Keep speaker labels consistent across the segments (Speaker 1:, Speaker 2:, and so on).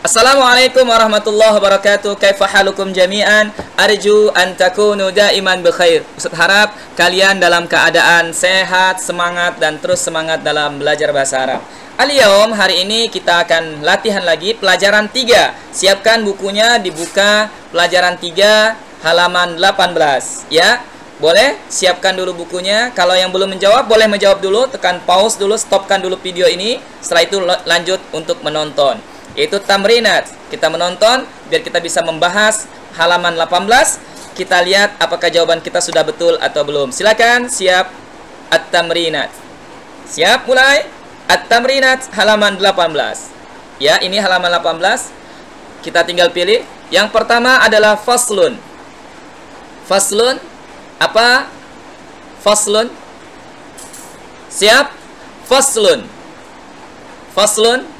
Speaker 1: Assalamualaikum warahmatullahi wabarakatuh. Kaifa halukum jami'an? Arju an takunu daiman bikhair. Ustaz harap kalian dalam keadaan sehat, semangat dan terus semangat dalam belajar bahasa Arab. Aliyom hari ini kita akan latihan lagi pelajaran 3. Siapkan bukunya dibuka pelajaran 3 halaman 18 ya. Boleh siapkan dulu bukunya. Kalau yang belum menjawab boleh menjawab dulu, tekan pause dulu, stopkan dulu video ini. Setelah itu lanjut untuk menonton. Yaitu tamrinat. Kita menonton biar kita bisa membahas halaman 18. Kita lihat apakah jawaban kita sudah betul atau belum. Silakan siap at-tamrinat. Siap mulai? At-tamrinat halaman 18. Ya, ini halaman 18. Kita tinggal pilih. Yang pertama adalah faslun. Faslun apa? Faslun. Siap? Faslun. Faslun.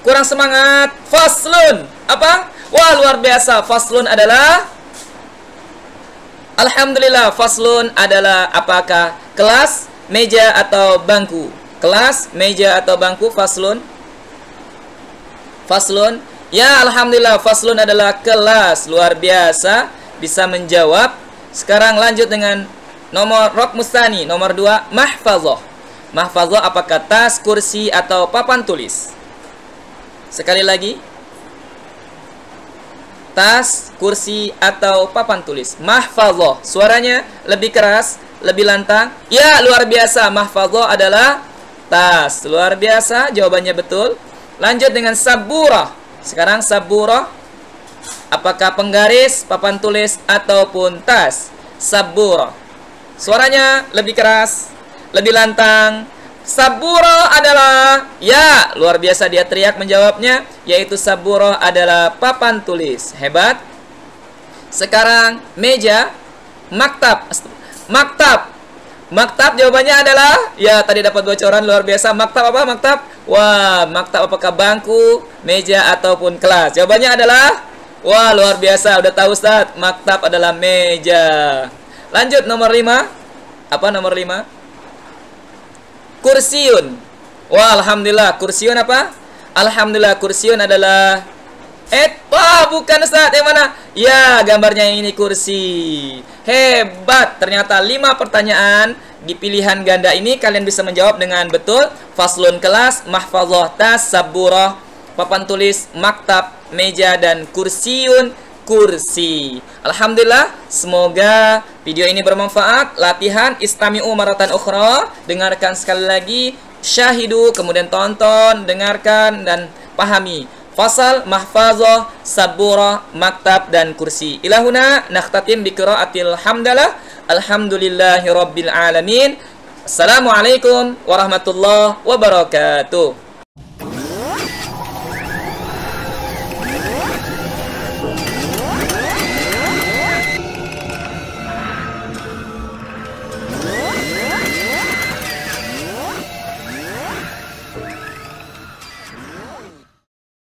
Speaker 1: Kurang semangat. Faslun. Apa? Wah, luar biasa. Faslun adalah Alhamdulillah, faslun adalah apakah? Kelas, meja atau bangku? Kelas, meja atau bangku? Faslun. Faslun. Ya, alhamdulillah, faslun adalah kelas. Luar biasa bisa menjawab. Sekarang lanjut dengan nomor Rok Mustani, nomor 2 Mahfazah. Mahfazah apakah tas, kursi atau papan tulis? Sekali lagi. Tas, kursi atau papan tulis? Mahfazah. Suaranya lebih keras, lebih lantang. Ya, luar biasa. Mahfazah adalah tas. Luar biasa, jawabannya betul. Lanjut dengan saburah. Sekarang saburah Apakah penggaris, papan tulis, ataupun tas? Saburo. Suaranya lebih keras, lebih lantang. Saburo adalah, ya, luar biasa dia teriak menjawabnya, yaitu saburo adalah papan tulis. Hebat. Sekarang meja, maktab. Maktab. Maktab jawabannya adalah, ya tadi dapat bocoran luar biasa. Maktab apa? Maktab? Wah, maktab apakah bangku, meja, ataupun kelas? Jawabannya adalah Wah, luar biasa. Udah tahu Ustaz, maktab adalah meja. Lanjut nomor 5. Apa nomor 5? Kursiun. Wah, alhamdulillah. Kursiun apa? Alhamdulillah, kursiun adalah Eh, wah, bukan Ustaz. Yang mana? Ya, gambarnya yang ini kursi. Hebat. Ternyata 5 pertanyaan di pilihan ganda ini kalian bisa menjawab dengan betul. Faslun kelas, mahfazah tas, saburah, papan tulis, maktab, meja dan kursiun kursi. Alhamdulillah, semoga video ini bermanfaat. Latihan istami'u maratan ukhra. Dengarkan sekali lagi, syahidu, kemudian tonton, dengarkan dan pahami. Fasal, mahfazah, sabura, maktab dan kursi. Ilahuna nakhtatim bi qiraatil hamdalah. Alhamdulillahi alamin. Assalamualaikum warahmatullahi wabarakatuh.